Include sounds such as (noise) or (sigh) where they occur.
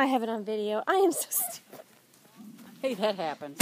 I have it on video. I am so (laughs) stupid. Hey, that happens.